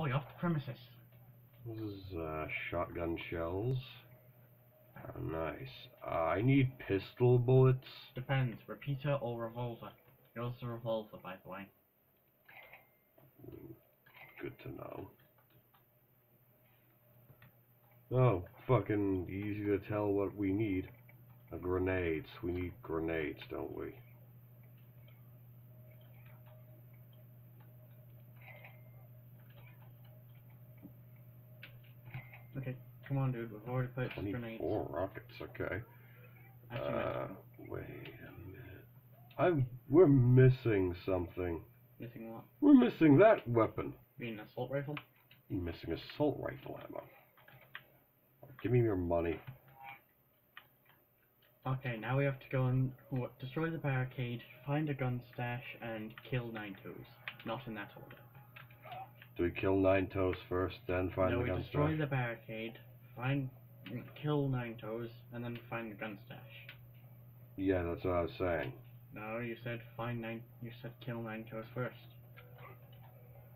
Oh, you're off the premises. This is uh, shotgun shells. Oh, nice. Uh, I need pistol bullets. Depends, repeater or revolver. Yours is a revolver, by the way. Good to know. Oh, fucking easy to tell what we need. Uh, grenades. We need grenades, don't we? Okay, come on, dude. We've already grenades. 24 rockets, okay. Uh, wait a minute. I'm, we're missing something. missing what? We're missing that weapon. You mean an assault rifle? You're missing assault rifle ammo. Give me your money. Okay, now we have to go and what, destroy the barricade, find a gun stash, and kill Nine Toes. Not in that order. Do we kill Nine Toes first, then find no, the we gun destroy stash? the barricade, find, kill Nine Toes, and then find the gun stash. Yeah, that's what I was saying. No, you said find nine. You said kill Nine Toes first.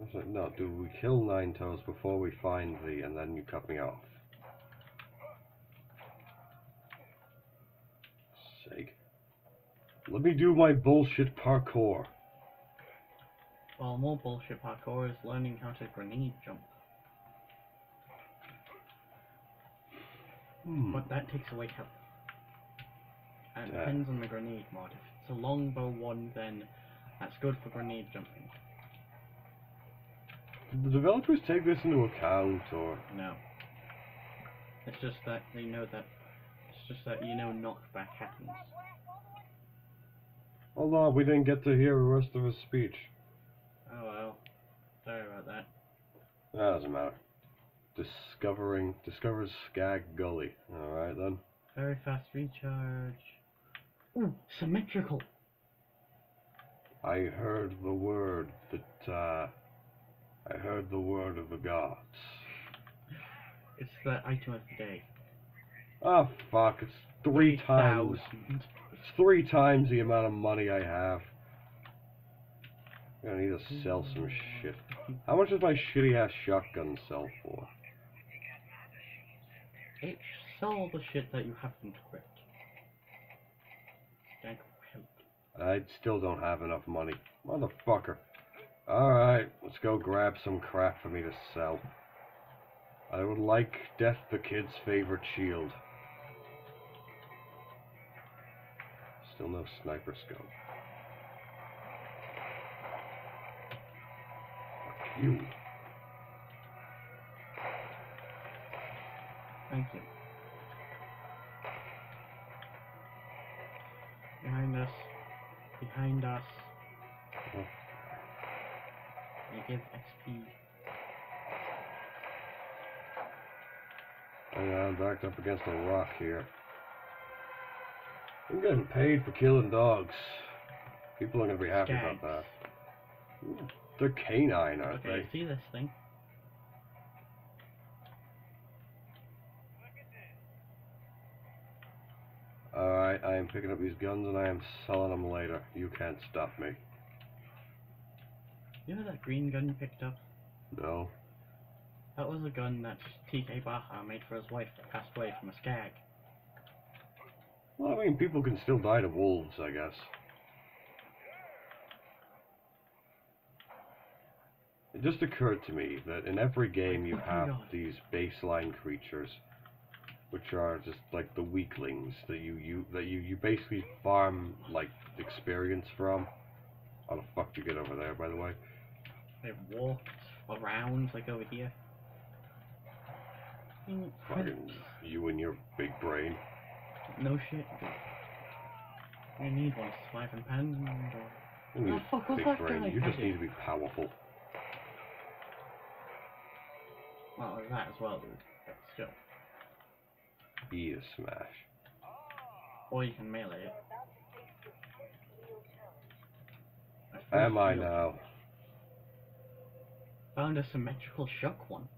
I was like, no, do we kill Nine Toes before we find thee, and then you cut me off? Sake. Let me do my bullshit parkour. Well, more bullshit parkour is learning how to grenade jump, Hmm. but that takes away health. And it Yeah. depends on the grenade mod. If it's a longbow one, then that's good for grenade jumping. Did the developers take this into account, or No. It's just that they know that. It's just that you know knockback happens. on, we didn't get to hear the rest of his speech. Oh well. Sorry about that. That doesn't matter. Discovering, discovers Skag Gully. All right then. Very fast recharge. Ooh, symmetrical. I heard the word that, uh, I heard the word of the gods. It's the item of the day. Oh fuck, it's three times, 3,000. it's three times the amount of money I have. I need to sell some shit. How much does my shitty ass shotgun sell for? It sell all the shit that you haven't equipped. You. I still don't have enough money. Motherfucker. Alright, let's go grab some crap for me to sell. I would like Death the Kid's favorite shield. Still no sniper scope. Fuck you. Thank you. Behind us. Behind us. Oh. You give XP. On, I'm backed up against a rock here. I'm getting paid for killing dogs. People are gonna be happy about that. Ooh, They're canine, aren't Okay, they? see this thing? Alright, I am picking up these guns and I am selling them later. You can't stop me. You know that green gun you picked up? No. That was a gun that TK Baha made for his wife that passed away from a skag. Well, I mean, people can still die to wolves, I guess. It just occurred to me that in every game you have God. these baseline creatures, which are just like the weaklings that you you that you you basically farm like experience from. How the fuck do you get over there, by the way? They walked around like over here. Fucking you and your big brain. No shit. Uh, you need one to survive in You and Oh, your fuck, what's that brain. guy You just need to be powerful. Well, there's that as well, dude. But still. Is smash. Or you can melee it. Am I now? Found a symmetrical shock one.